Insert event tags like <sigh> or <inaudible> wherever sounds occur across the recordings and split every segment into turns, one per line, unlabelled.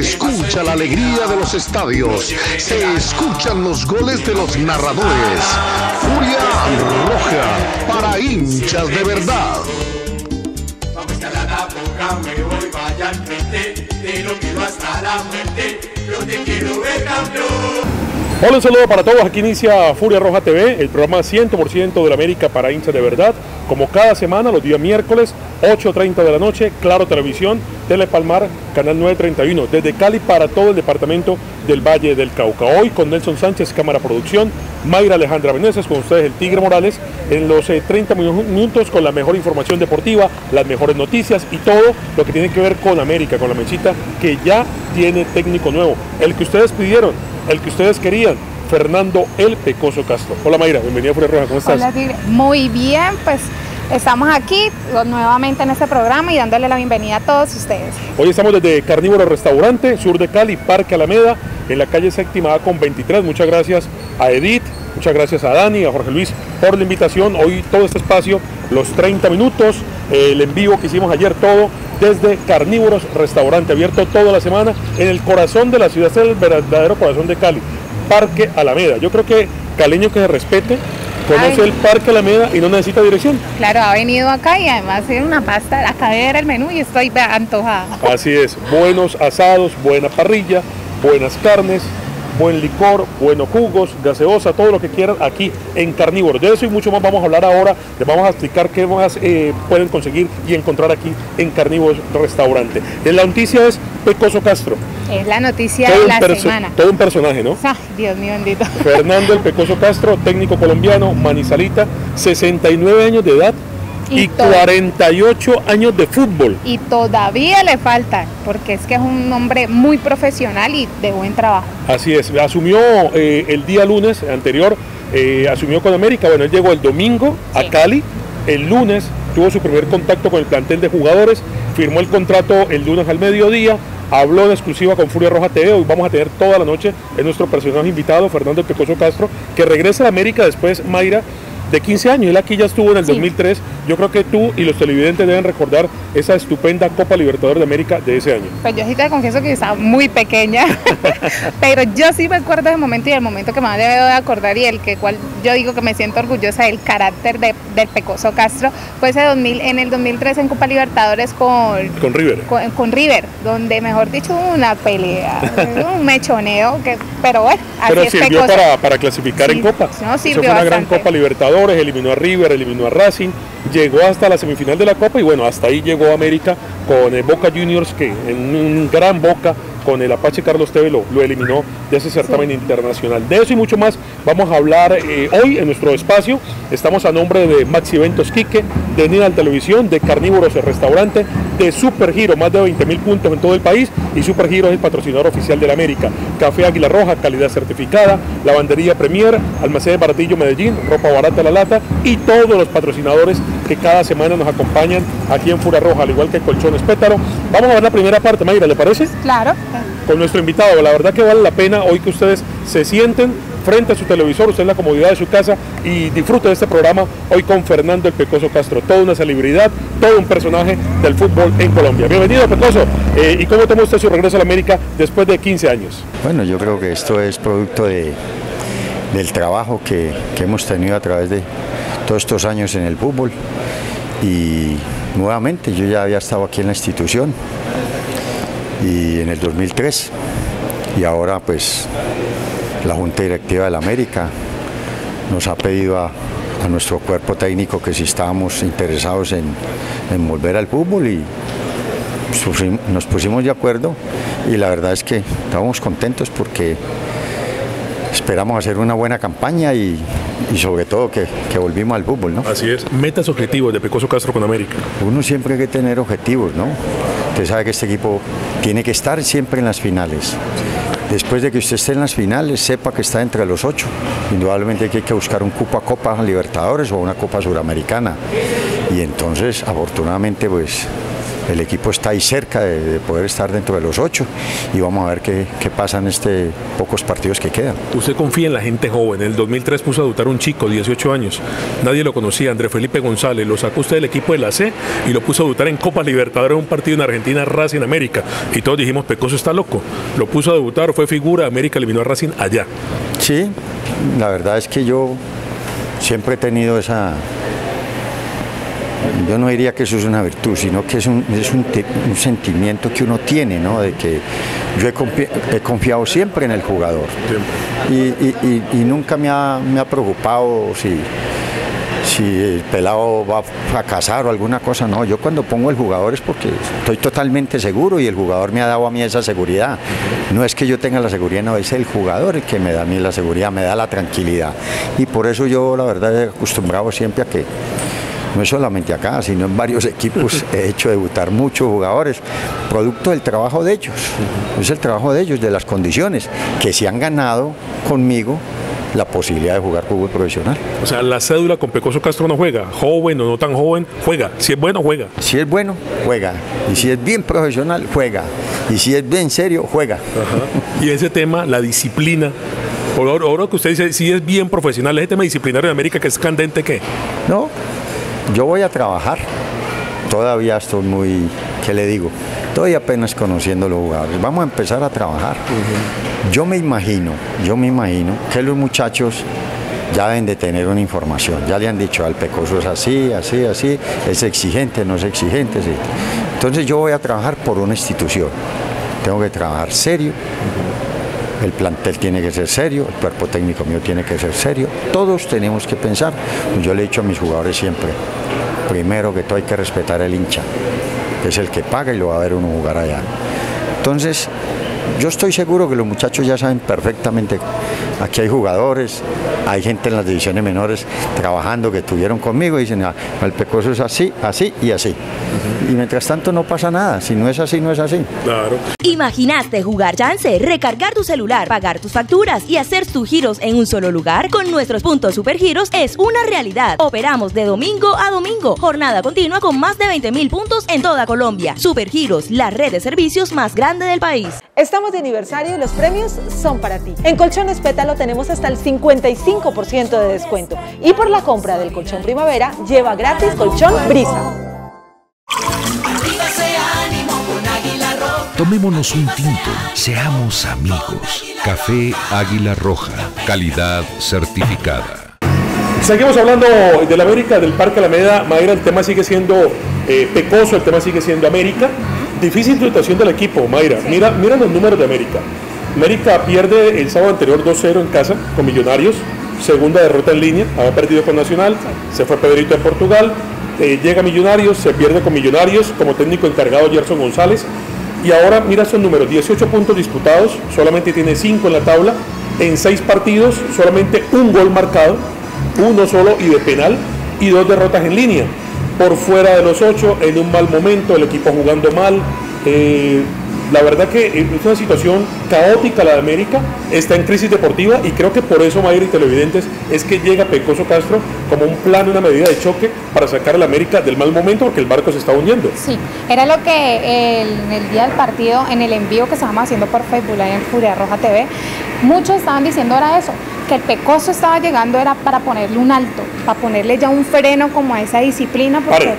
Se escucha la alegría de los estadios. Se escuchan los goles de los narradores. Furia Roja para hinchas de verdad.
Vamos a la boca, me voy, vaya al frente, te lo quiero hasta la muerte, yo te quiero ver campeón.
Hola, un saludo para todos. Aquí inicia Furia Roja TV, el programa 100% de la América para hinchas de verdad. Como cada semana, los días miércoles, 8.30 de la noche, Claro Televisión, Telepalmar, Canal 931, desde Cali para todo el departamento del Valle del Cauca. Hoy con Nelson Sánchez, Cámara Producción, Mayra Alejandra Veneces, con ustedes el Tigre Morales, en los 30 minutos con la mejor información deportiva, las mejores noticias y todo lo que tiene que ver con América, con la mechita que ya tiene técnico nuevo, el que ustedes pidieron el que ustedes querían, Fernando El Pecoso Castro. Hola Mayra, bienvenida a Furia Roja, ¿cómo estás?
Hola muy bien, pues estamos aquí nuevamente en este programa y dándole la bienvenida a todos ustedes.
Hoy estamos desde Carnívoro Restaurante, sur de Cali, Parque Alameda, en la calle séptima con 23. Muchas gracias a Edith, muchas gracias a Dani, a Jorge Luis por la invitación. Hoy todo este espacio, los 30 minutos, el envío que hicimos ayer, todo desde Carnívoros Restaurante, abierto toda la semana en el corazón de la ciudad, es el verdadero corazón de Cali, Parque Alameda. Yo creo que caleño que se respete, conoce el Parque Alameda y no necesita dirección.
Claro, ha venido acá y además tiene una pasta, acá de ver el menú y estoy antojada.
Así es, buenos asados, buena parrilla, buenas carnes, buen licor, buenos jugos, gaseosa, todo lo que quieran aquí en Carnívoro. De eso y mucho más vamos a hablar ahora, les vamos a explicar qué más eh, pueden conseguir y encontrar aquí en Carnívoro Restaurante. La noticia es Pecoso Castro.
Es la noticia de la semana.
Todo un personaje, ¿no?
Ay, Dios mío bendito.
Fernando el <laughs> Pecoso Castro, técnico colombiano, Manizalita, 69 años de edad, y, 48 años de fútbol.
Y todavía le falta, porque es que es un hombre muy profesional y de buen trabajo.
Así es, asumió eh, el día lunes anterior, eh, asumió con América, bueno, él llegó el domingo a Cali, el lunes tuvo su primer contacto con el plantel de jugadores, firmó el contrato el lunes al mediodía, habló en exclusiva con Furia Roja TV. Hoy vamos a tener toda la noche en nuestro personaje invitado, Fernando Pecoso Castro, que regresa a América después, Mayra, de 15 años. Él aquí ya estuvo en el 2003. Yo creo que tú y los televidentes deben recordar esa estupenda Copa Libertadores de América de ese año.
Pues yo sí te confieso que estaba muy pequeña, <laughs> pero yo sí me acuerdo de ese momento y el momento que más debo de acordar y el que cual yo digo que me siento orgullosa del carácter de, del Pecoso Castro fue ese 2000, en el 2003 en Copa Libertadores con,
con River.
Con, River, donde mejor dicho una pelea, un mechoneo, que, pero bueno,
así pero sirvió para, para, clasificar en Copa.
No, sirvió
fue una gran Copa Libertadores eliminó a River, eliminó a Racing, llegó hasta la semifinal de la Copa y bueno, hasta ahí llegó América con el Boca Juniors que en un gran Boca con el Apache Carlos Teve lo, eliminó de ese certamen internacional. De eso y mucho más vamos a hablar eh, hoy en nuestro espacio. Estamos a nombre de Maxi Eventos Quique, de Nidal Televisión, de Carnívoros el Restaurante, de Super Giro, más de 20 mil puntos en todo el país y Super Giro es el patrocinador oficial de la América. Café Águila Roja, calidad certificada, lavandería Premier, almacén de Baratillo Medellín, ropa barata la lata y todos los patrocinadores que cada semana nos acompañan aquí en Fura Roja, al igual que Colchones Pétaro. Vamos a ver la primera parte, Mayra, ¿le parece?
Claro
con nuestro invitado. La verdad que vale la pena hoy que ustedes se sienten frente a su televisor, usted en la comodidad de su casa y disfrute de este programa hoy con Fernando el Pecoso Castro, toda una celebridad, todo un personaje del fútbol en Colombia. Bienvenido Pecoso, eh, ¿y cómo toma usted su regreso a la América después de 15 años?
Bueno, yo creo que esto es producto de, del trabajo que, que hemos tenido a través de todos estos años en el fútbol y nuevamente yo ya había estado aquí en la institución, y en el 2003. Y ahora pues la Junta Directiva de la América nos ha pedido a, nuestro cuerpo técnico que si estábamos interesados en, volver al fútbol y nos pusimos de acuerdo y la verdad es que estábamos contentos porque esperamos hacer una buena campaña y, sobre todo que, volvimos al fútbol, ¿no?
Así es. Metas objetivos de Pecoso Castro con América.
Uno siempre hay que tener objetivos, ¿no? Usted sabe que este equipo tiene que estar siempre en las finales. Después de que usted esté en las finales, sepa que está entre los ocho. Indudablemente hay que buscar un cupo a Copa Libertadores o una Copa Suramericana. Y entonces, afortunadamente, pues el equipo está ahí cerca de, de poder estar dentro de los ocho y vamos a ver qué, qué pasa en este pocos partidos que quedan.
Usted confía en la gente joven. En el 2003 puso a debutar un chico, 18 años. Nadie lo conocía, André Felipe González. Lo sacó usted del equipo de la C y lo puso a debutar en Copa Libertadores, un partido en Argentina, Racing América. Y todos dijimos, Pecoso está loco. Lo puso a debutar, fue figura, América eliminó a Racing allá.
Sí, la verdad es que yo siempre he tenido esa... Yo no diría que eso es una virtud, sino que es un, es un, sentimiento que uno tiene, ¿no? De que yo he, confi- he confiado siempre en el jugador. Y, y- y- y nunca me ha, me ha preocupado si, si el pelado va a fracasar o alguna cosa, no, yo cuando pongo el jugador es porque estoy totalmente seguro y el jugador me ha dado a mí esa seguridad. No es que yo tenga la seguridad, no, es el jugador el que me da a mí la seguridad, me da la tranquilidad. Y por eso yo la verdad he acostumbrado siempre a que no es solamente acá, sino en varios equipos <laughs> he hecho debutar muchos jugadores, producto del trabajo de ellos. Es el trabajo de ellos, de las condiciones, que se han ganado conmigo la posibilidad de jugar fútbol profesional.
O sea, la cédula con Pecoso Castro no juega. Joven o no tan joven, juega. Si es bueno, juega.
Si es bueno, juega. Y si es bien profesional, juega. Y si es bien serio, juega.
Y ese tema, la disciplina. Ahora, ahora que usted dice, si es bien profesional, ese tema disciplinario de América que es candente, ¿qué?
No, yo voy a trabajar. Todavía estoy muy, ¿qué le digo? Estoy apenas conociendo los jugadores. Vamos a empezar a trabajar. Yo me imagino, yo me imagino que los muchachos ya deben de tener una información. Ya le han dicho al Pecoso es así, así, así, es exigente, no es exigente. sí. Entonces yo voy a trabajar por una institución. Tengo que trabajar serio. El plantel tiene que ser serio, el cuerpo técnico mío tiene que ser serio. Todos tenemos que pensar. Yo le he dicho a mis jugadores siempre, primero que todo hay que respetar al hincha, que es el que paga y lo va a ver uno jugar allá. Entonces, yo estoy seguro que los muchachos ya saben perfectamente, aquí hay jugadores, hay gente en las divisiones menores trabajando que estuvieron conmigo y dicen, "Ah, el Pecoso es así, así y así. Y mientras tanto no pasa nada, si no es así, no es así.
Claro.
¿Imaginaste jugar chance, recargar tu celular, pagar tus facturas y hacer tus giros en un solo lugar? Con nuestros puntos supergiros es una realidad. Operamos de domingo a domingo, jornada continua con más de 20 mil puntos en toda Colombia. Supergiros, la red de servicios más grande del país.
Estamos de aniversario y los premios son para ti. En Colchones Pétalo tenemos hasta el 55% de descuento. Y por la compra del colchón primavera, lleva gratis colchón brisa.
Tomémonos un tinto, seamos amigos. Café Águila Roja, calidad certificada.
Seguimos hablando del América, del Parque Alameda. Mayra, el tema sigue siendo eh, pecoso, el tema sigue siendo América. Difícil situación del equipo, Mayra. Mira, mira los números de América. América pierde el sábado anterior 2-0 en casa con Millonarios. Segunda derrota en línea, había perdido con Nacional. Se fue Pedrito de Portugal. eh, llega Millonarios, se pierde con Millonarios. Como técnico encargado Gerson González. Y ahora mira esos números, 18 puntos disputados, solamente tiene 5 en la tabla, en 6 partidos solamente un gol marcado, uno solo y de penal, y dos derrotas en línea. Por fuera de los 8, en un mal momento, el equipo jugando mal. eh, la verdad que es una situación caótica la de América, está en crisis deportiva y creo que por eso, Mayra y televidentes, es que llega Pecoso Castro como un plan, una medida de choque para sacar a la América del mal momento porque el barco se está hundiendo.
Sí, era lo que el- en el día del partido, en el envío que estábamos haciendo por Facebook Live en Furia Roja TV, muchos estaban diciendo era eso, que el pecoso estaba llegando era para ponerle un alto, para ponerle ya un freno como a esa disciplina, porque
Pare.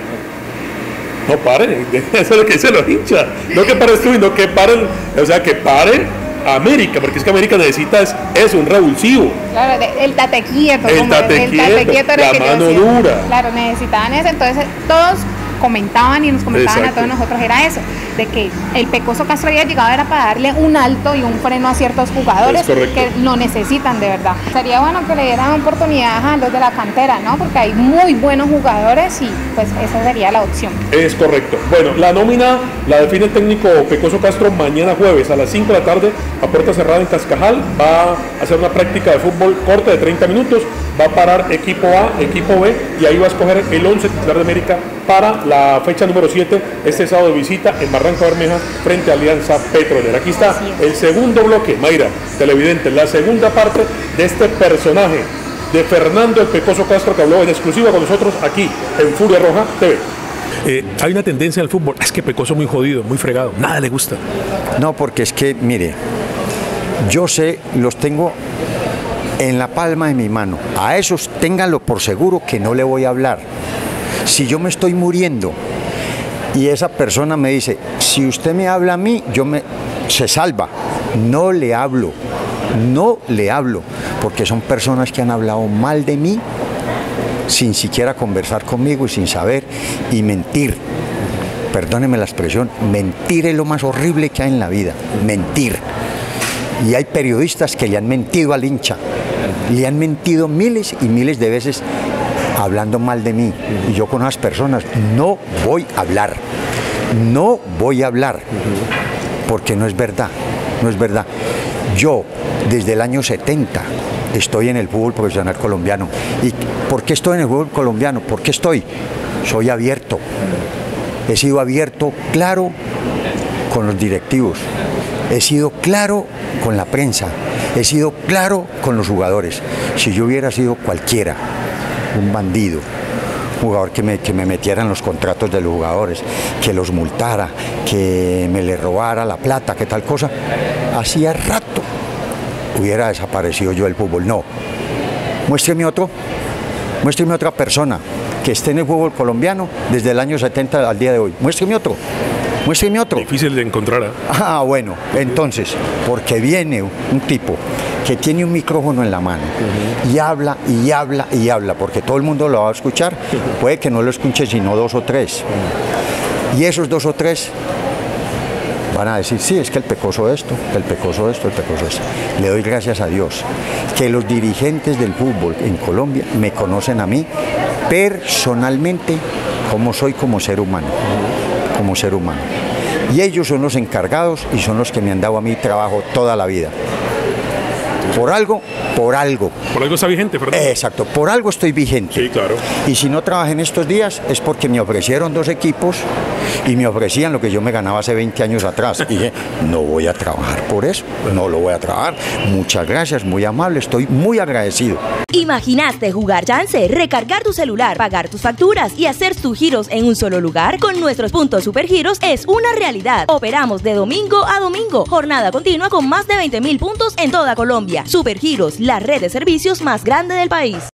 No pare, <laughs> eso es lo que dicen los hinchas. No que pares tú, sino que paren, o sea, que pare América, porque es que América necesita es, es un revulsivo.
claro, el tate quieto,
El tate quieto,
era
la mano dura.
Claro, necesitaban eso, entonces todos comentaban y nos comentaban
Exacto.
a todos nosotros era eso, de que el Pecoso Castro había llegado era para darle un alto y un freno a ciertos jugadores que lo necesitan de verdad. Sería bueno que le dieran oportunidad a los de la cantera, ¿no? Porque hay muy buenos jugadores y pues esa sería la opción.
Es correcto. Bueno, la nómina la define el técnico Pecoso Castro mañana jueves a las 5 de la tarde a puerta cerrada en Cascajal. Va a hacer una práctica de fútbol corta de 30 minutos. Va a parar equipo A, equipo B y ahí va a escoger el 11 titular de América para la fecha número 7 este sábado de visita en Barranca Bermeja frente a Alianza Petrolera. Aquí está el segundo bloque, Mayra, televidente, la segunda parte de este personaje de Fernando el Pecoso Castro que habló en exclusiva con nosotros aquí en Furia Roja TV. Eh, hay una tendencia en el fútbol, es que Pecoso muy jodido, muy fregado, nada le gusta.
No, porque es que, mire, yo sé, los tengo en la palma de mi mano. A esos ténganlo por seguro que no le voy a hablar. Si yo me estoy muriendo y esa persona me dice, si usted me habla a mí, yo me se salva. No le hablo, no le hablo, porque son personas que han hablado mal de mí sin siquiera conversar conmigo y sin saber y mentir. Perdóneme la expresión, mentir es lo más horrible que hay en la vida, mentir. Y hay periodistas que le han mentido al hincha, le han mentido miles y miles de veces hablando mal de mí. Y yo con esas personas no voy a hablar, no voy a hablar, porque no es verdad, no es verdad. Yo, desde el año 70, estoy en el fútbol profesional colombiano. ¿Y por qué estoy en el fútbol colombiano? ¿Por qué estoy? Soy abierto. He sido abierto, claro, con los directivos. He sido claro con la prensa. He sido claro con los jugadores. Si yo hubiera sido cualquiera, un bandido, jugador que me, que me metiera en los contratos de los jugadores, que los multara, que me le robara la plata, que tal cosa, hacía rato hubiera desaparecido yo del fútbol. No. Muéstreme otro, muéstreme otra persona que esté en el fútbol colombiano desde el año 70 al día de hoy. Muéstreme otro. Muéstreme otro.
Difícil de encontrar. ¿eh?
Ah, bueno, entonces, porque viene un tipo que tiene un micrófono en la mano y habla y habla y habla, porque todo el mundo lo va a escuchar, puede que no lo escuche sino dos o tres. Y esos dos o tres van a decir, sí, es que el pecoso esto, el pecoso esto, el pecoso esto. Le doy gracias a Dios que los dirigentes del fútbol en Colombia me conocen a mí personalmente como soy como ser humano, como ser humano. Y ellos son los encargados y son los que me han dado a mí trabajo toda la vida. Por algo, por algo.
Por algo está vigente, perdón.
Exacto, por algo estoy vigente.
Sí, claro.
Y si no trabajé en estos días es porque me ofrecieron dos equipos y me ofrecían lo que yo me ganaba hace 20 años atrás. Y dije, no voy a trabajar por eso, no lo voy a trabajar. Muchas gracias, muy amable, estoy muy agradecido.
¿Imaginaste jugar chance, recargar tu celular, pagar tus facturas y hacer tus giros en un solo lugar? Con nuestros puntos supergiros es una realidad. Operamos de domingo a domingo, jornada continua con más de 20 mil puntos en toda Colombia. Supergiros, la red de servicios más grande del país.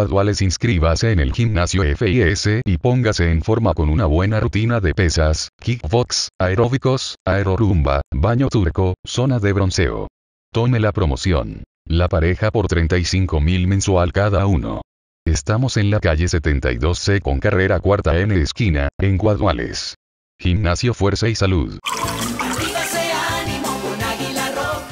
En Guaduales inscríbase en el gimnasio FIS y póngase en forma con una buena rutina de pesas, kickbox, aeróbicos, aerorumba, baño turco, zona de bronceo. Tome la promoción. La pareja por 35 mil mensual cada uno. Estamos en la calle 72C con carrera cuarta N esquina, en Guaduales. Gimnasio Fuerza y Salud.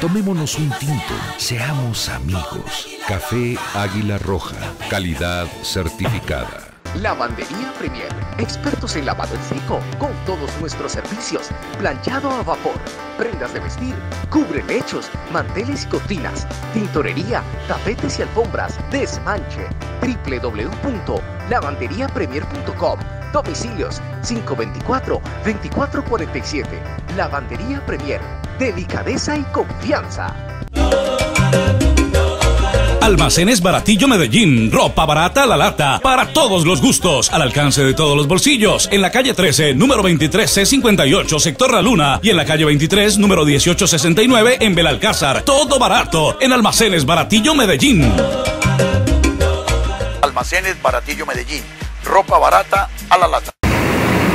Tomémonos un tinto, seamos amigos. Café Águila Roja, calidad certificada.
Lavandería Premier, expertos en lavado en seco, con todos nuestros servicios, planchado a vapor, prendas de vestir, cubre lechos, manteles y cortinas, tintorería, tapetes y alfombras, desmanche, www.lavanderiapremier.com, domicilios 524-2447, Lavandería Premier, delicadeza y confianza.
Almacenes Baratillo Medellín, ropa barata a la lata, para todos los gustos, al alcance de todos los bolsillos, en la calle 13, número 23C58, sector La Luna, y en la calle 23, número 1869, en Belalcázar, todo barato, en Almacenes Baratillo Medellín.
Almacenes Baratillo Medellín, ropa barata a la lata.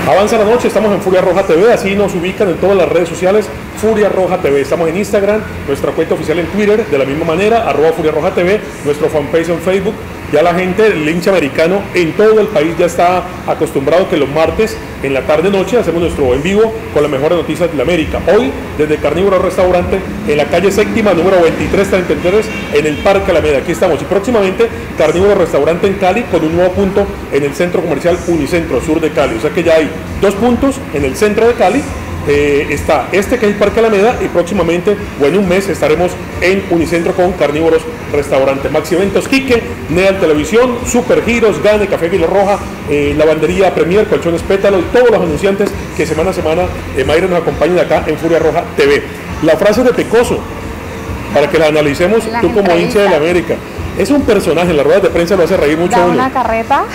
Avanza la noche, estamos en Furia Roja TV, así nos ubican en todas las redes sociales, Furia Roja TV. Estamos en Instagram, nuestra cuenta oficial en Twitter, de la misma manera, arroba Furia Roja TV, nuestro fanpage en Facebook, Ya la gente, el hincha americano en todo el país ya está acostumbrado que los martes en la tarde noche hacemos nuestro en vivo con las mejores noticias de la América. Hoy desde Carnívoro Restaurante en la calle séptima número 2333 en el Parque Alameda. Aquí estamos y próximamente Carnívoro Restaurante en Cali con un nuevo punto en el centro comercial Unicentro Sur de Cali. O sea que ya hay dos puntos en el centro de Cali eh, está este que es el Parque Alameda y próximamente o en un mes estaremos en Unicentro con Carnívoros Restaurante. Maxi Eventos Quique, Neal Televisión, Super Giros, Gane, Café Vila Roja, eh, Lavandería Premier, Colchones Pétalo y todos los anunciantes que semana a semana eh, Mayra nos acompañan acá en Furia Roja TV. La frase de Pecoso, para que la analicemos tú como hincha de la. América. Es un personaje, en las ruedas de prensa lo hace reír mucho a
Da
uno.
una carreta,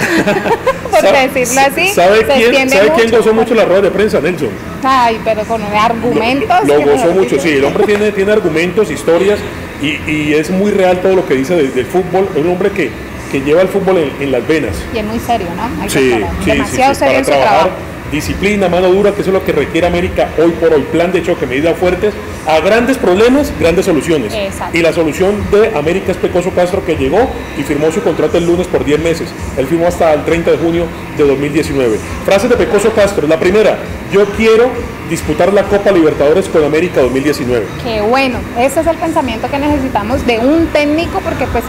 <laughs> por
¿Sabe-
decirlo así.
¿Sabe quién, ¿sabe quién gozó mucho las ruedas de prensa? Nelson.
Ay, pero con argumentos.
Lo
que
gozó mucho, sí. El hombre tiene, tiene argumentos, historias y, y es muy real todo lo que dice de- del fútbol. Es un hombre que, que lleva el fútbol en, en las venas.
Y es muy serio, ¿no? Hay
Sí, sí, sí,
Demasiado
sí,
serio
para trabajar.
trabajo.
Disciplina, mano dura, que eso es lo que requiere América hoy por hoy. Plan de choque, medidas fuertes, a grandes problemas, grandes soluciones.
Exacto.
Y la solución de América es Pecoso Castro, que llegó y firmó su contrato el lunes por 10 meses. Él firmó hasta el 30 de junio de 2019. Frases de Pecoso Castro. La primera, yo quiero disputar la Copa Libertadores con América 2019.
Qué bueno, ese es el pensamiento que necesitamos de un técnico porque pues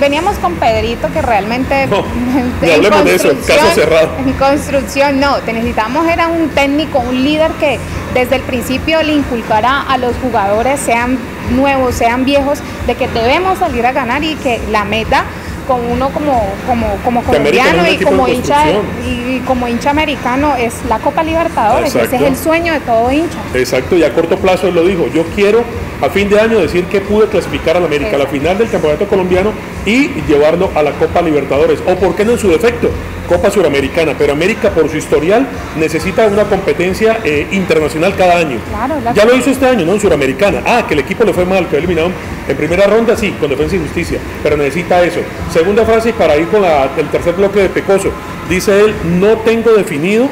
veníamos con Pedrito que realmente
No, <laughs>
en
hablemos de eso, caso cerrado.
En construcción no, te necesitamos era un técnico, un líder que desde el principio le inculcara a los jugadores, sean nuevos, sean viejos, de que debemos salir a ganar y que la meta con uno como, como, como colombiano y como hincha y como hincha americano es la Copa Libertadores, ese es el sueño de todo hincha.
Exacto, y a corto plazo él lo dijo, yo quiero a fin de año decir que pude clasificar a la América a la final del campeonato colombiano y llevarlo a la Copa Libertadores, o por qué no en su defecto, Copa Suramericana, pero América por su historial necesita una competencia eh, internacional cada año.
Claro,
Ya lo hizo este año, ¿no? En Suramericana. Ah, que el equipo le fue mal, quedó eliminado en primera ronda, sí, con defensa y justicia, pero necesita eso. Segunda frase, para ir con la- el tercer bloque de Pecoso, dice él, no tengo definido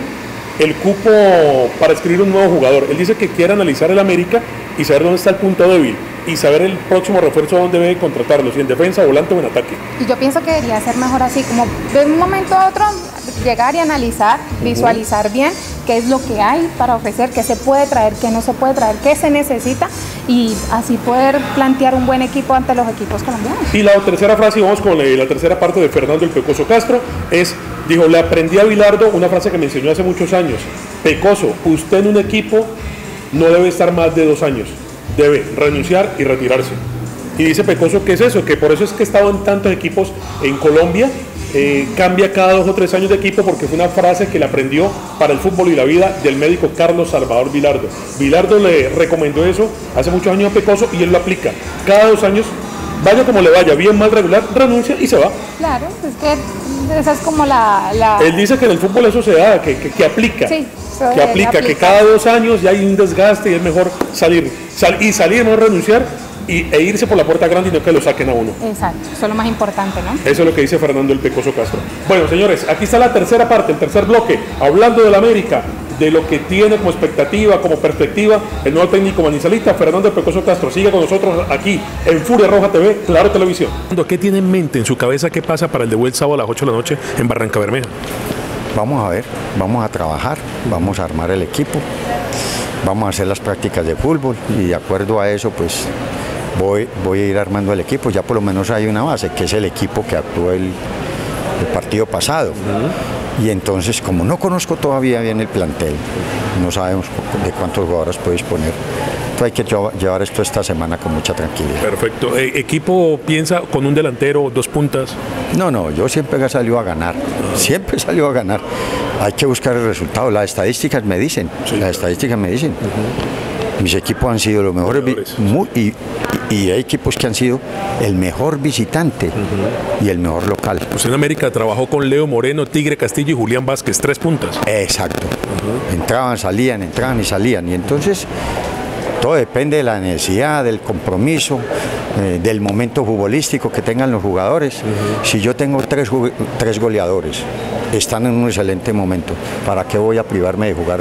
el cupo para escribir un nuevo jugador. Él dice que quiere analizar el América y saber dónde está el punto débil y saber el próximo refuerzo dónde debe contratarlo, si en defensa, volante o en ataque.
Y yo pienso que debería ser mejor así, como de un momento a otro llegar y analizar, visualizar bien qué es lo que hay para ofrecer, qué se puede traer, qué no se puede traer, qué se necesita y así poder plantear un buen equipo ante los equipos colombianos.
Y la tercera frase, y vamos con la, la tercera parte de Fernando el Pecoso Castro, es, dijo, le aprendí a Bilardo una frase que me enseñó hace muchos años. Pecoso, usted en un equipo no debe estar más de dos años, debe renunciar y retirarse. Y dice Pecoso que es eso, que por eso es que he estado en tantos equipos en Colombia, eh, cambia cada dos o tres años de equipo porque fue una frase que le aprendió para el fútbol y la vida del médico Carlos Salvador Vilardo. Vilardo le recomendó eso hace muchos años a Pecoso y él lo aplica. Cada dos años, vaya como le vaya, bien, mal, regular, renuncia y se va.
Claro, es que esa es como la... la-
Él dice que en el fútbol eso se da, que, que- que aplica.
Sí,
que aplica, que cada dos años ya hay un desgaste y es mejor salir. Sal- y salir, no renunciar y, e irse por la puerta grande y no que lo saquen a uno.
Exacto, eso es lo más importante, ¿no?
Eso es lo que dice Fernando el Pecoso Castro. Bueno, señores, aquí está la tercera parte, el tercer bloque, hablando del América, de lo que tiene como expectativa, como perspectiva, el nuevo técnico manizalista, Fernando Pecoso Castro. Sigue con nosotros aquí en Furia Roja TV, Claro Televisión. ¿Qué tiene en mente, en su cabeza, qué pasa para el debut el sábado a las 8 de la noche en Barranca Bermeja?
Vamos a ver, vamos a trabajar, vamos a armar el equipo, vamos a hacer las prácticas de fútbol y de acuerdo a eso pues voy, voy a ir armando el equipo. Ya por lo menos hay una base, que es el equipo que actuó el, el partido pasado. Y entonces, como no conozco todavía bien el plantel, no sabemos de cuántos jugadores puedo disponer, hay que lleva- llevar esto esta semana con mucha tranquilidad.
Perfecto. Eh, ¿Equipo piensa con un delantero, dos puntas?
No, no, yo siempre he salido a ganar, siempre salió a ganar. Hay que buscar el resultado, las estadísticas me dicen, las estadísticas me dicen. Mis equipos han sido los mejores y, hay equipos que han sido el mejor visitante y el mejor local.
Usted en América trabajó con Leo Moreno, Tigre Castillo y Julián Vázquez, tres puntas.
Exacto. Entraban, salían, entraban y salían. Y entonces todo depende de la necesidad, del compromiso, eh, del momento futbolístico que tengan los jugadores. Si yo tengo tres goleadores, están en un excelente momento, ¿para qué voy a privarme de jugar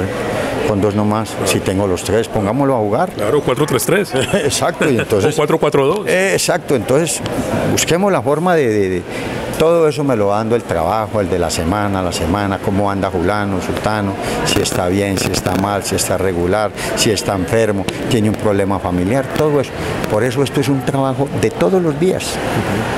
con dos nomás. Si tengo los tres, pongámoslo a jugar.
Claro, 4-3-3. <laughs>
Exacto, y entonces... <laughs>
O 4-4-2.
Eh, exacto, entonces busquemos la forma de, de- de- Todo eso me lo dando el trabajo, el de la semana, la semana, cómo anda Julano, Sultano, si está bien, si está mal, si está regular, si está enfermo, tiene un problema familiar, todo eso. Por eso esto es un trabajo de todos los días.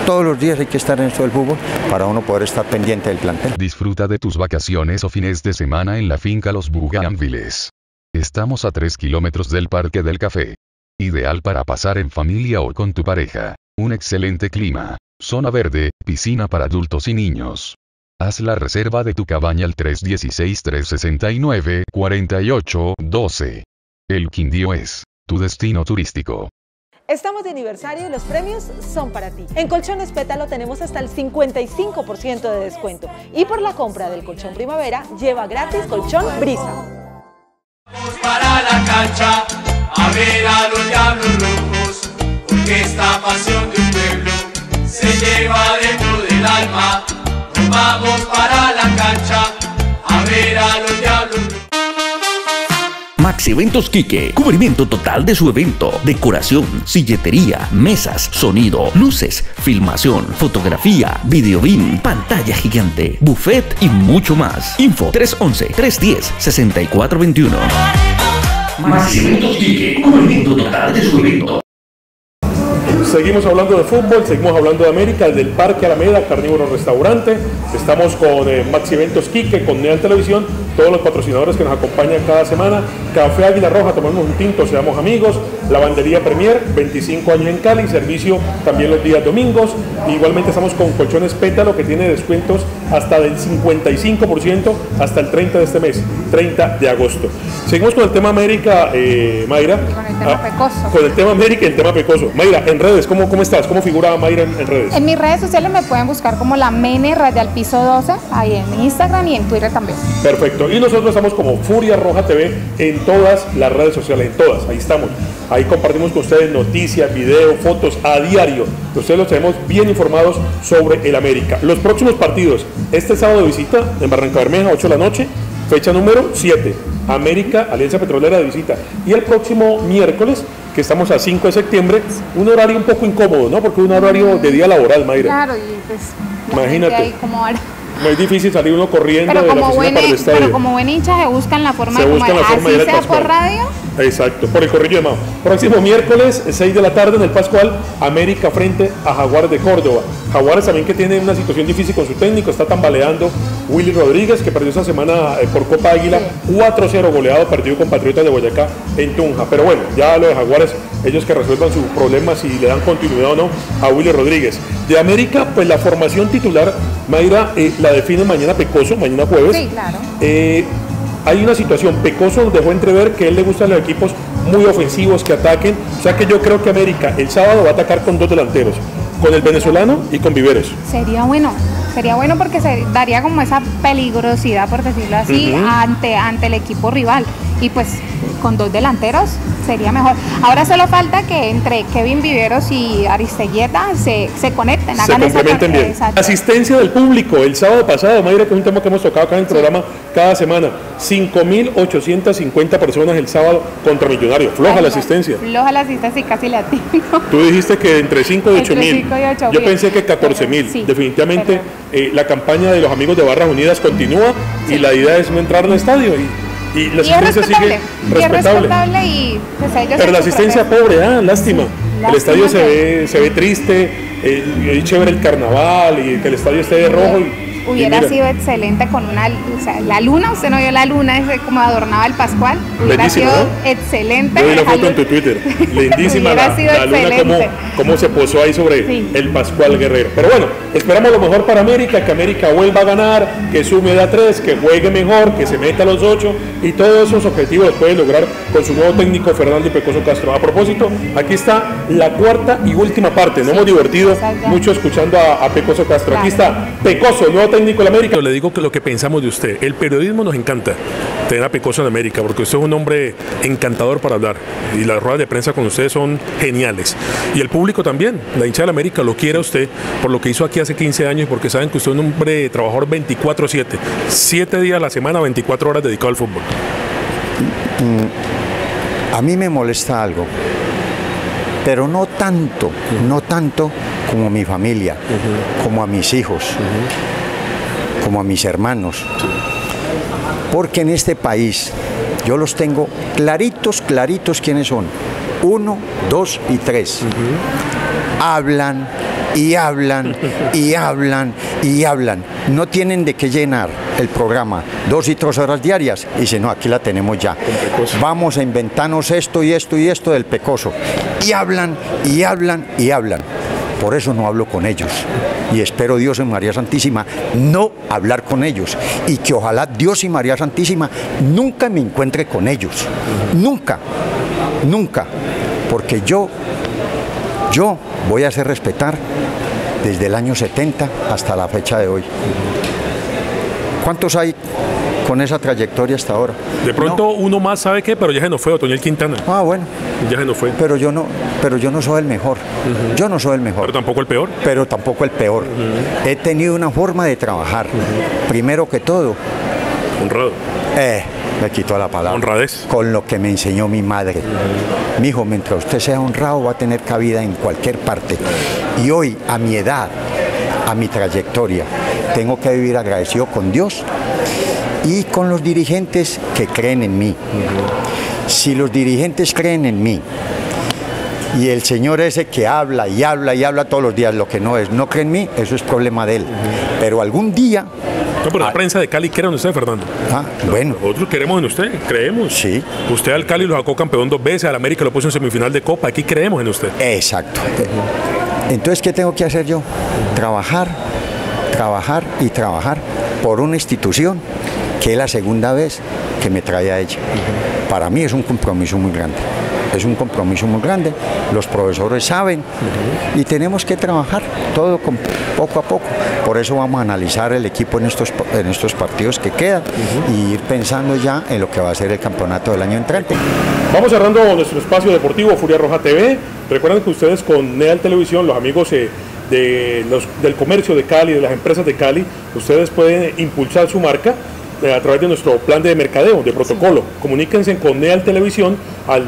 Todos los días hay que estar en esto del fútbol para uno poder estar pendiente del plantel.
Disfruta de tus vacaciones o fines de semana en la finca Los Bugambiles. Estamos a 3 kilómetros del Parque del Café. Ideal para pasar en familia o con tu pareja. Un excelente clima. Zona verde, piscina para adultos y niños. Haz la reserva de tu cabaña al 316-369-4812. El Quindío es tu destino turístico.
Estamos de aniversario y los premios son para ti. En Colchones Pétalo tenemos hasta el 55% de descuento. Y por la compra del colchón primavera, lleva gratis colchón brisa.
para la cancha a ver a los diablos rojos, porque esta pasión de un pueblo se lleva dentro del alma. Nos vamos para la cancha a ver a los diablos.
Maxi Eventos Quique, cubrimiento total de su evento, decoración, silletería, mesas, sonido, luces, filmación, fotografía, videobin, pantalla gigante, buffet y mucho más. Info 311-310-6421. Maxi Eventos Quique, cubrimiento total de su evento.
Seguimos hablando de fútbol, seguimos hablando de América, del Parque Alameda, Carnívoro Restaurante. Estamos con eh, Maxi Eventos Quique, con Neal Televisión, todos los patrocinadores que nos acompañan cada semana. Café Águila Roja, tomamos un tinto, seamos amigos. Lavandería Premier, 25 años en Cali, servicio también los días domingos. Igualmente estamos con Colchones Pétalo, que tiene descuentos hasta del 55% hasta el 30 de este mes, 30 de agosto. Seguimos con el tema América, eh, Mayra.
Con el tema
Ah,
pecoso.
Con el tema América y el tema Pecoso. Mayra, en redes, ¿cómo, cómo estás? ¿Cómo figura Mayra en, en redes?
En mis redes sociales me pueden buscar como la Mene Radial Piso 12, ahí en Instagram y en Twitter también.
Perfecto. Y nosotros estamos como Furia Roja TV en todas las redes sociales, en todas. Ahí estamos. Ahí compartimos con ustedes noticias, videos, fotos a diario. Ustedes los tenemos bien informados sobre el América. Los próximos partidos, este sábado de visita en Barranca Bermeja, 8 de la noche, fecha número 7. América, Alianza Petrolera de visita. Y el próximo miércoles, que estamos a 5 de septiembre, un horario un poco incómodo, ¿no? Porque es un horario de día laboral, Mayra.
Claro, y pues
Imagínate.
ahí como ahora.
Muy difícil salir uno corriendo
Pero
de la
como,
oficina
buen,
para el estadio.
pero como buen hincha se buscan la forma
Se
de como
buscan la forma de ir
así
al
sea por
Pascual.
radio.
Exacto, por el corrillo de Mao. Próximo miércoles, 6 de la tarde en el Pascual, América frente a Jaguares de Córdoba. Jaguares también que tiene una situación difícil con su técnico, está tambaleando Willy Rodríguez, que perdió esta semana eh, por Copa Águila, 4-0 goleado, perdido con Patriotas de Boyacá en Tunja. Pero bueno, ya lo de Jaguares, ellos que resuelvan sus problemas y le dan continuidad o no a Willy Rodríguez. De América, pues la formación titular, Mayra, eh, la define mañana Pecoso, mañana jueves.
Sí, claro.
Eh, hay una situación, Pecoso dejó entrever que a él le gustan los equipos muy ofensivos que ataquen, o sea que yo creo que América el sábado va a atacar con dos delanteros, con el venezolano y con Viveros.
Sería bueno, sería bueno porque se daría como esa peligrosidad, por decirlo así, ante, ante el equipo rival. Y pues con dos delanteros sería mejor. Ahora solo falta que entre Kevin Viveros y Aristeguieta se, se conecten,
Se
hagan esa
complementen bien.
Exacto.
Asistencia del público, el sábado pasado, Mayra, que es un tema que hemos tocado acá en el programa cada semana, 5.850 personas el sábado contra Millonarios, floja la asistencia.
Floja la asistencia y casi le atino.
Tú dijiste que entre 5 y 8
Entre
mil. Yo pensé que 14 mil.
Sí,
Definitivamente eh, la campaña de los amigos de Barras Unidas continúa y la idea es no entrar al estadio. Y, y la
Y es
asistencia
respetable,
sigue
y es
respetable.
y pues ellos
Pero la asistencia pobre, ah, lástima. el
lástima
estadio se ve, se ve triste, eh, es chévere el carnaval y que el estadio esté de rojo. Y
Hubiera
mira,
sido excelente con una, o sea, la luna, usted no vio la luna, ese como adornaba el Pascual, hubiera sido
¿no?
excelente.
Yo vi la foto en tu Twitter. <laughs> Lindísima la, luna, como,
excelente.
cómo se posó ahí sobre
Sí.
el Pascual Guerrero. Pero bueno, esperamos lo mejor para América, que América vuelva a ganar, que sume de a tres, que juegue mejor, que se meta a los ocho y todos esos objetivos los puede lograr con su nuevo técnico Fernando Pecoso Castro. A propósito, aquí está la cuarta y última parte. Nos hemos divertido
exacto.
mucho escuchando a, a Pecoso Castro. Aquí está Pecoso, el nuevo técnico de América. Le digo que lo que pensamos de usted. El periodismo nos encanta tener a Pecoso en América porque usted es un hombre encantador para hablar y las ruedas de prensa con usted son geniales. Y el público también, la hincha de la América lo quiere a usted por lo que hizo aquí hace 15 años porque saben que usted es un hombre trabajador 24/7, 7 días a la semana, 24 horas dedicado al fútbol.
A mí me molesta algo, pero no tanto, no tanto como mi familia, como a mis hijos, como a mis hermanos. Porque en este país yo los tengo claritos, claritos quiénes son. Uno, dos y tres. Hablan y hablan y <laughs> hablan y hablan. No tienen de qué llenar el programa dos y tres horas diarias. Y si no, aquí la tenemos ya. Vamos a inventarnos esto y esto y esto del pecoso. Y hablan y hablan y hablan. Por eso no hablo con ellos. Y espero Dios en María Santísima no hablar con ellos. Y que ojalá Dios y María Santísima nunca me encuentre con ellos. Nunca. Nunca. Porque yo, yo voy a hacer respetar desde el año 70 hasta la fecha de hoy. ¿Cuántos hay con esa trayectoria hasta ahora?
De pronto uno más sabe qué, pero ya se nos fue Otoniel Quintana.
Ah, bueno.
Ya se nos fue.
Pero yo no, pero yo no soy el mejor. Yo no soy el mejor.
Pero tampoco el peor.
Pero tampoco el peor. He tenido una forma de trabajar. Primero que todo.
Honrado.
Eh, me quito la palabra.
Honradez.
Con lo que me enseñó mi madre. Mi hijo, mientras usted sea honrado, va a tener cabida en cualquier parte. Y hoy, a mi edad, a mi trayectoria, tengo que vivir agradecido con Dios y con los dirigentes que creen en mí. Si los dirigentes creen en mí y el señor ese que habla y habla y habla todos los días lo que no es, no cree en mí, eso es problema de él. Pero algún día
No, pero la prensa de Cali quiere en usted, Fernando.
Ah, bueno.
Nosotros queremos en usted, creemos.
Sí.
Usted al Cali lo sacó campeón dos veces, al América lo puso en semifinal de Copa, aquí creemos en usted.
Exacto. Entonces, ¿qué tengo que hacer yo? Trabajar, trabajar y trabajar por una institución que es la segunda vez que me trae a ella. Para mí es un compromiso muy grande. Es un compromiso muy grande. Los profesores saben y tenemos que trabajar todo con- poco a poco. Por eso vamos a analizar el equipo en estos, en estos partidos que quedan y ir pensando ya en lo que va a ser el campeonato del año entrante.
Vamos cerrando nuestro espacio deportivo Furia Roja TV. Recuerden que ustedes con Neal Televisión, los amigos eh, de los- del comercio de Cali, de las empresas de Cali, ustedes pueden impulsar su marca eh, a través de nuestro plan de mercadeo, de protocolo. Comuníquense con Neal Televisión al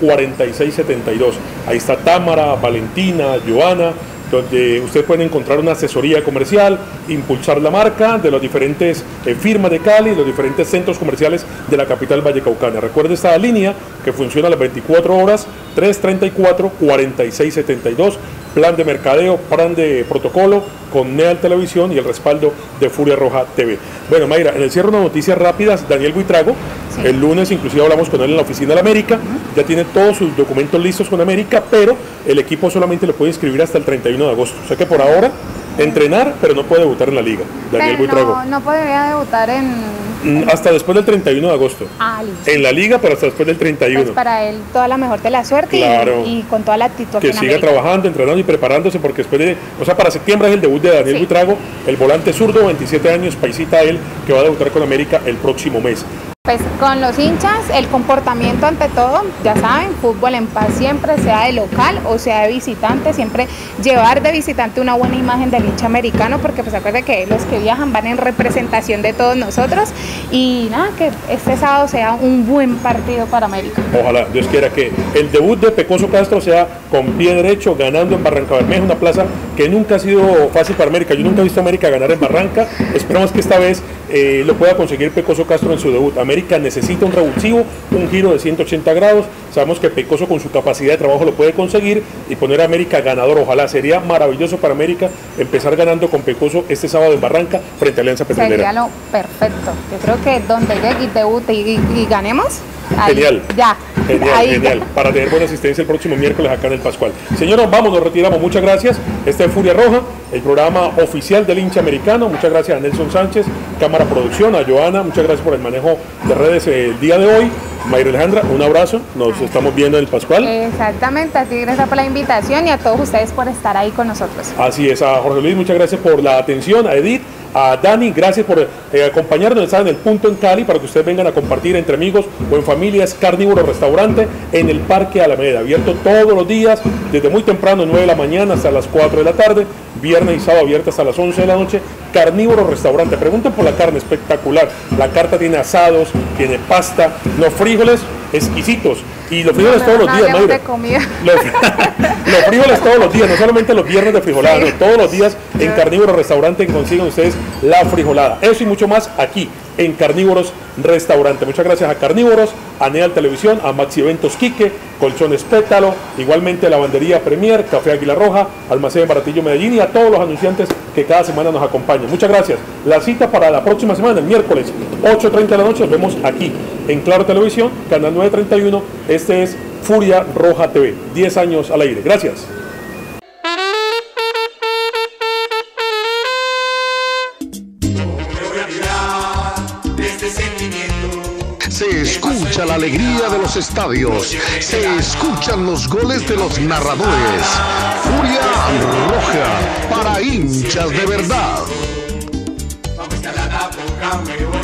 334-4672. Ahí está Támara, Valentina, Joana, donde ustedes pueden encontrar una asesoría comercial, impulsar la marca de las diferentes eh, firmas de Cali, los diferentes centros comerciales de la capital vallecaucana. Recuerde esta línea que funciona a las 24 horas, 334-4672, plan de mercadeo, plan de protocolo con Neal Televisión y el respaldo de Furia Roja TV. Bueno, Mayra, en el cierre de noticias rápidas, Daniel Buitrago, el lunes inclusive hablamos con él en la oficina de la América, ya tiene todos sus documentos listos con América, pero el equipo solamente lo puede inscribir hasta el 31 de agosto. O sea que por ahora, entrenar, pero no puede debutar en la liga. Daniel
Pero
Buitrago.
no, no podría debutar en...
Mm, Hasta después del 31 de agosto.
Ah, listo.
En la liga, pero hasta después del 31.
Pues para él toda la mejor de la suerte y-
Claro.
y, con toda la actitud
que siga
América.
trabajando, entrenando y preparándose porque después de, o sea, para septiembre es el debut de Daniel Buitrago, el volante zurdo, 27 años, paisita él, que va a debutar con América el próximo mes.
Pues con los hinchas, el comportamiento ante todo, ya saben, fútbol en paz siempre, sea de local o sea de visitante, siempre llevar de visitante una buena imagen del hincha americano, porque pues acuérdense que los que viajan van en representación de todos nosotros y nada, que este sábado sea un buen partido para América.
Ojalá, Dios quiera que el debut de Pecoso Castro sea con pie derecho, ganando en Barranca Bermeja, una plaza que nunca ha sido fácil para América. Yo nunca he visto a América ganar en Barranca. Esperamos que esta vez eh, lo pueda conseguir Pecoso Castro en su debut. Necesita un revulsivo, un giro de 180 grados. Sabemos que Pecoso con su capacidad de trabajo lo puede conseguir y poner a América ganador. Ojalá sería maravilloso para América empezar ganando con Pecoso este sábado en Barranca frente a Alianza
Sería
Petrolera.
lo perfecto. Yo creo que donde llegue y debute y, y ganemos,
Genial.
ya.
Genial,
ahí
genial. Para tener buena asistencia el próximo miércoles acá en el Pascual. Señores, vamos, nos retiramos. Muchas gracias. Este es Furia Roja, el programa oficial del hincha americano. Muchas gracias a Nelson Sánchez, Cámara Producción, a Joana. Muchas gracias por el manejo de redes eh, el día de hoy. Mayra Alejandra, un abrazo. Nos estamos viendo en el Pascual.
Exactamente, a ti gracias por la invitación y a todos ustedes por estar ahí con nosotros.
Así es, a Jorge Luis, muchas gracias por la atención, a Edith, a Dani, gracias por eh, acompañarnos, en el punto en Cali para que ustedes vengan a compartir entre amigos o en familias, carnívoro restaurante en el Parque Alameda, abierto todos los días, desde muy temprano, 9 de la mañana hasta las 4 de la tarde, viernes y sábado abierto hasta las 11 de la noche, Carnívoro Restaurante. Pregunten por la carne, espectacular. La carta tiene asados, tiene pasta, los frijoles exquisitos. Y los frijoles todos los días, Mayra. <laughs> Los, <laughs> los, frijoles todos los días, no solamente los viernes de frijolada, no, todos los días en Carnívoro Restaurante consiguen ustedes la frijolada. Eso y mucho más aquí en Carnívoros Restaurante. Muchas gracias a Carnívoros, a Neal Televisión, a Maxi Eventos Quique, Colchones Pétalo, igualmente Lavandería Premier, Café Águila Roja, Almacén Baratillo Medellín y a todos los anunciantes que cada semana nos acompañan. Muchas gracias. La cita para la próxima semana, el miércoles, 8.30 de la noche, nos vemos aquí en Claro Televisión, canal 931. Este es Furia Roja TV. 10 años al aire. Gracias.
La alegría de los estadios. Se escuchan los goles de los narradores. Furia Roja para hinchas de verdad.
Me voy.